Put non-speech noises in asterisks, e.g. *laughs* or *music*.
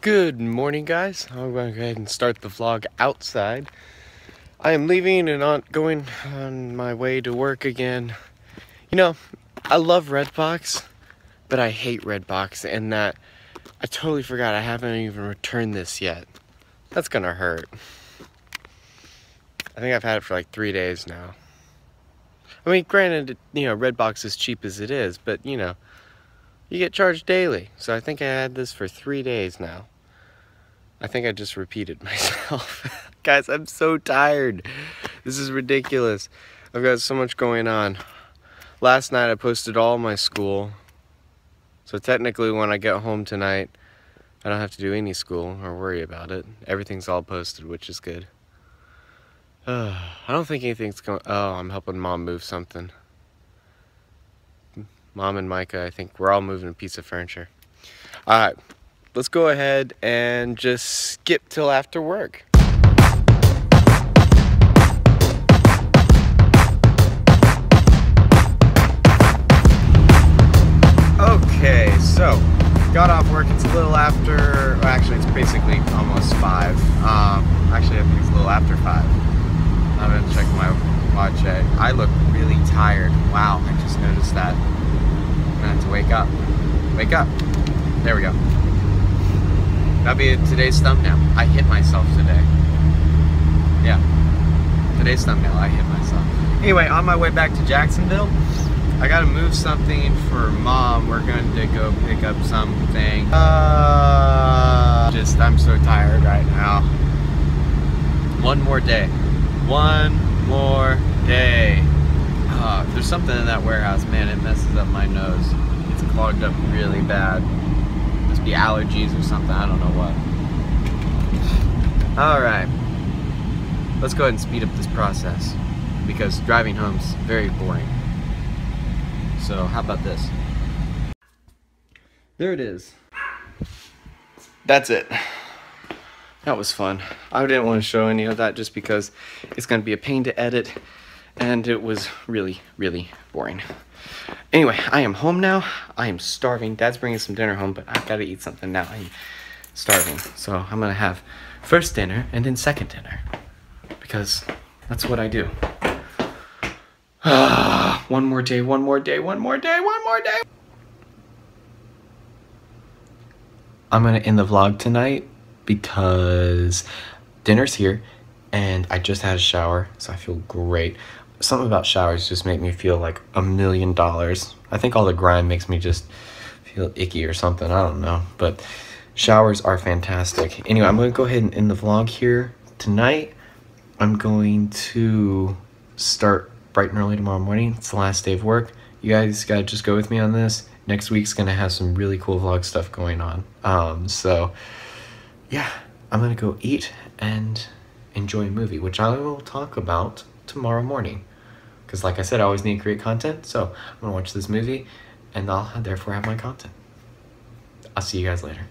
Good morning, guys. I'm going to go ahead and start the vlog outside. I am leaving and on going on my way to work again. You know, I love Redbox, but I hate Redbox, and that I totally forgot I haven't even returned this yet. That's gonna hurt. I think I've had it for like three days now. I mean, granted, you know, Redbox is cheap as it is, but you know, you get charged daily. So I think I had this for three days now. I think I just repeated *laughs* myself. Guys, I'm so tired. This is ridiculous. I've got so much going on. Last night I posted all my school. So technically when I get home tonight, I don't have to do any school or worry about it. Everything's all posted, which is good. Uh, *sighs* I don't think anything's going... Oh, I'm helping mom move something. Mom and Micah, I think we're all moving a piece of furniture. All right, let's go ahead and just skip till after work. Okay, so got off work. It's a little after, well, actually, it's basically almost five. Um, actually, I think it's a little after five. I'm gonna check my watch. I look really tired. Wow, I just noticed that. I'm gonna have to wake up. Wake up. There we go. That'll be today's thumbnail. I hit myself today. Yeah. Today's thumbnail, I hit myself. Anyway, on my way back to Jacksonville, I gotta move something for mom. We're going to go pick up something. Uh, just, I'm so tired right now. One more day. One more day. Uh, there's something in that warehouse, man, it messes up my nose. It's clogged up really bad must be allergies or something. I don't know what. All right. Let's go ahead and speed up this process because driving home's very boring. So how about this? There it is. That's it. That was fun. I didn't want to show any of that just because it's going to be a pain to edit and it was really, really boring. Anyway, I am home now. I am starving. Dad's bringing some dinner home, but I've got to eat something now. I'm starving. So I'm going to have first dinner and then second dinner. Because that's what I do. *sighs* one more day, one more day, one more day, one more day. I'm going to end the vlog tonight because dinner's here and I just had a shower, so I feel great something about showers just make me feel like a million dollars. I think all the grime makes me just feel icky or something. I don't know. But showers are fantastic. Anyway, I'm going to go ahead and end the vlog here tonight. I'm going to start bright and early tomorrow morning. It's the last day of work. You guys got to just go with me on this. Next week's going to have some really cool vlog stuff going on. Um, so, yeah, I'm going to go eat and enjoy a movie, which I will talk about tomorrow morning because like I said, I always need to create content. So I'm gonna watch this movie and I'll therefore have my content. I'll see you guys later.